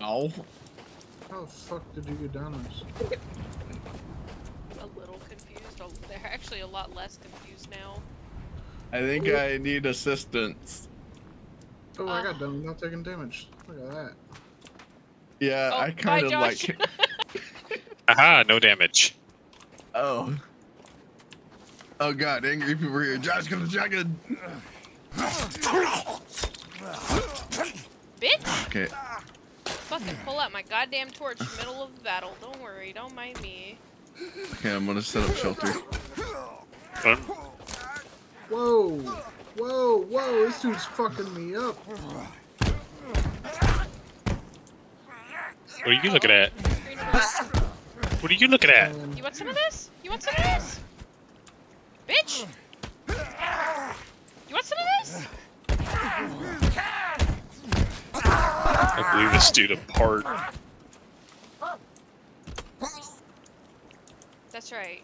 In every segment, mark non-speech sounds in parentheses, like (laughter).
Ow. How the fuck did you get down this? A little confused. Oh, They're actually a lot less confused now. I think I need assistance. Oh, I Uh. got done without taking damage. Look at that. Yeah, Oh, I kind of like. (laughs) Aha, no damage. Oh. Oh god, angry people are here. Josh, come to shotgun. Bitch! Okay. Fucking pull out my goddamn torch middle of the battle. Don't worry, don't mind me. Okay, I'm gonna set up shelter. Um, Whoa! Whoa, whoa, this dude's fucking me up. What are you looking at? What are you looking at? You want some of this? You want some of this? Bitch! You want some of this? I blew this dude apart. That's right.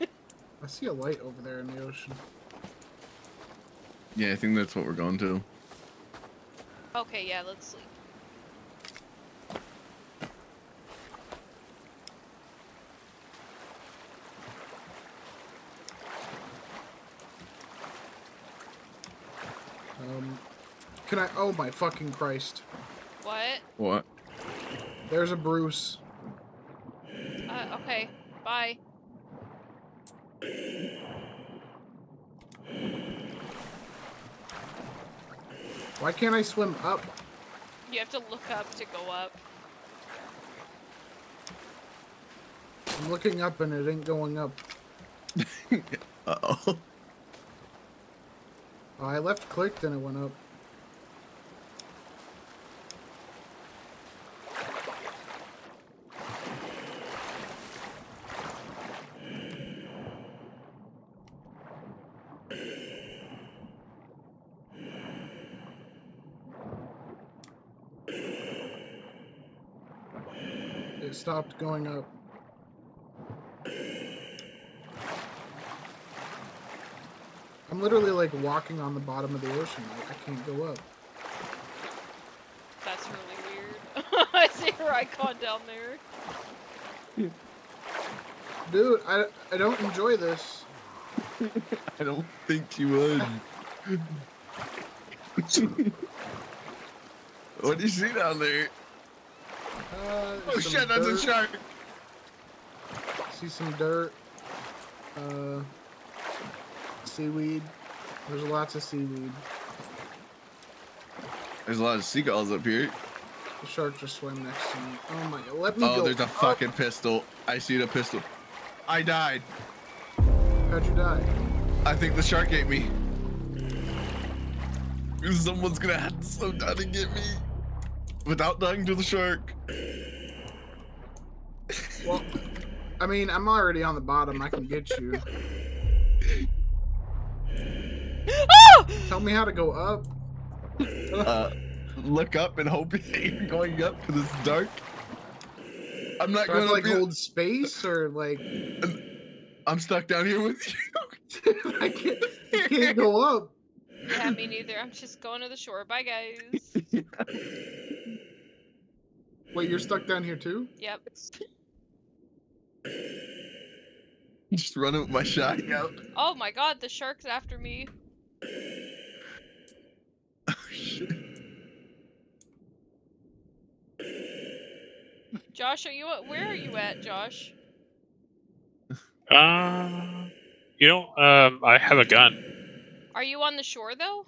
I see a light over there in the ocean. Yeah, I think that's what we're going to. Okay, yeah, let's sleep. Um, can I? Oh my fucking Christ! What? What? There's a Bruce. Uh, okay. Bye. Why can't I swim up? You have to look up to go up. I'm looking up and it ain't going up. (laughs) Uh oh. Oh, I left clicked and it went up. It stopped going up. I'm literally like walking on the bottom of the ocean. Like, I can't go up. That's really weird. (laughs) I see her icon down there. Dude, I, I don't enjoy this. (laughs) I don't think you would. (laughs) what do you see down there? Uh, Oh some shit, that's a shark. See some dirt. Uh, seaweed. There's lots of seaweed. There's a lot of seagulls up here. The shark just swam next to me. Oh my god, let me Oh, go. there's a oh. fucking pistol. I see the pistol. I died. How'd you die? I think the shark ate me. Someone's gonna have to slow down and get me without dying to the shark. Well, I mean, I'm already on the bottom. I can get you. (laughs) Tell me how to go up. Uh, look up and hope you're going up because it's dark. I'm not Do going to like up. either. hold space or like I'm stuck down here with you. (laughs) I can't, I can't go up. Yeah, me neither. I'm just going to the shore. Bye, guys. (laughs) Wait, you're stuck down here too? Yep. Just running with my shotgun out. Oh my god, the shark's after me. Josh, are you at, where are you at, Josh? Uh, you know, um, I have a gun. Are you on the shore though?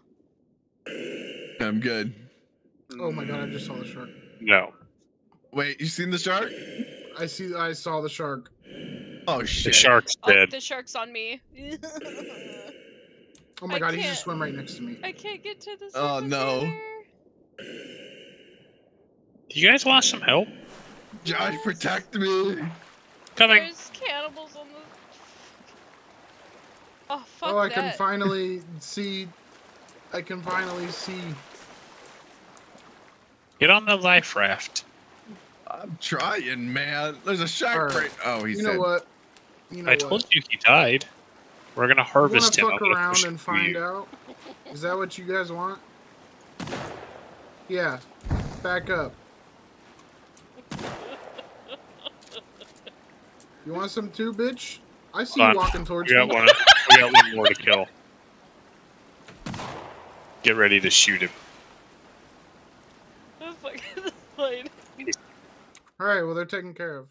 I'm good. Oh my god, I just saw the shark. No. Wait, you seen the shark? I see. I saw the shark. Oh shit! The shit. shark's Oh, dead. the shark's on me. Oh my I god, he can't- just swam right next to me. I can't get to the Oh, no. Do you guys want some help? Josh, protect me. Coming. There's cannibals on the. Oh fuck oh, I that. can finally (laughs) see. I can finally see. Get on the life raft. I'm trying, man. There's a shark Alright. right. Oh, he's You know dead. what? You know I what? told you he died. We're gonna You wanna harvest him. fuck I'm gonna around and find you. out? Is that what you guys want? Yeah. Back up. You want some too, bitch? I see Hold you uh, walking towards We got me. one. We got one more to kill. Get ready to shoot him. The fuck is (laughs) this plane? All right, well they're taken care of.